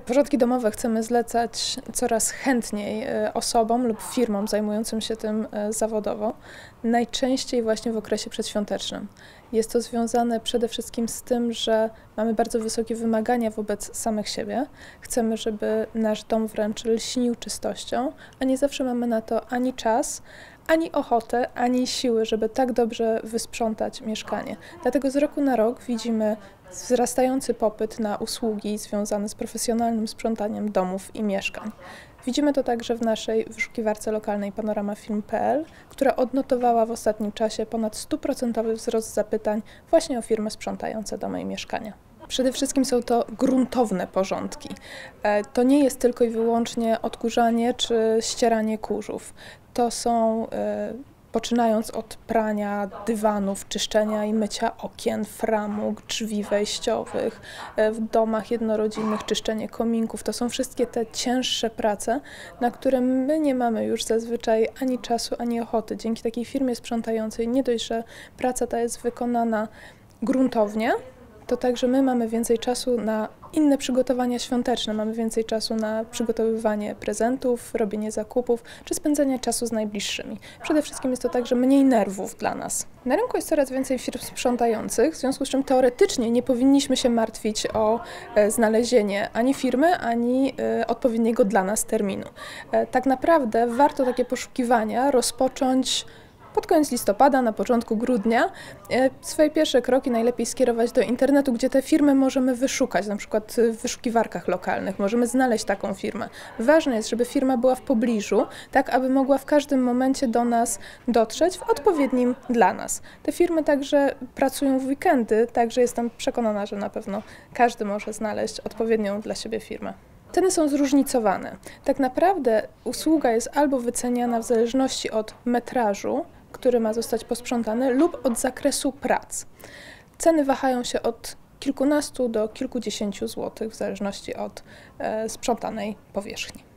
Porządki domowe chcemy zlecać coraz chętniej e, osobom lub firmom zajmującym się tym e, zawodowo, najczęściej właśnie w okresie przedświątecznym. Jest to związane przede wszystkim z tym, że mamy bardzo wysokie wymagania wobec samych siebie. Chcemy, żeby nasz dom wręcz lśnił czystością, a nie zawsze mamy na to ani czas, ani ochotę, ani siły, żeby tak dobrze wysprzątać mieszkanie. Dlatego z roku na rok widzimy wzrastający popyt na usługi związane z profesjonalnym sprzątaniem domów i mieszkań. Widzimy to także w naszej wyszukiwarce lokalnej panoramafilm.pl, która odnotowała w ostatnim czasie ponad 100% wzrost zapytań właśnie o firmy sprzątające domy i mieszkania. Przede wszystkim są to gruntowne porządki. E, to nie jest tylko i wyłącznie odkurzanie czy ścieranie kurzów. To są e, poczynając od prania dywanów, czyszczenia i mycia okien, framug, drzwi wejściowych, e, w domach jednorodzinnych czyszczenie kominków. To są wszystkie te cięższe prace, na które my nie mamy już zazwyczaj ani czasu, ani ochoty. Dzięki takiej firmie sprzątającej nie dość, że praca ta jest wykonana gruntownie, to także my mamy więcej czasu na inne przygotowania świąteczne, mamy więcej czasu na przygotowywanie prezentów, robienie zakupów czy spędzanie czasu z najbliższymi. Przede wszystkim jest to także mniej nerwów dla nas. Na rynku jest coraz więcej firm sprzątających, w związku z czym teoretycznie nie powinniśmy się martwić o e, znalezienie ani firmy, ani e, odpowiedniego dla nas terminu. E, tak naprawdę warto takie poszukiwania rozpocząć pod koniec listopada, na początku grudnia e, swoje pierwsze kroki najlepiej skierować do internetu, gdzie te firmy możemy wyszukać, na przykład w wyszukiwarkach lokalnych, możemy znaleźć taką firmę. Ważne jest, żeby firma była w pobliżu, tak aby mogła w każdym momencie do nas dotrzeć w odpowiednim dla nas. Te firmy także pracują w weekendy, także jestem przekonana, że na pewno każdy może znaleźć odpowiednią dla siebie firmę. Ceny są zróżnicowane. Tak naprawdę usługa jest albo wyceniana w zależności od metrażu, który ma zostać posprzątany, lub od zakresu prac. Ceny wahają się od kilkunastu do kilkudziesięciu złotych w zależności od e, sprzątanej powierzchni.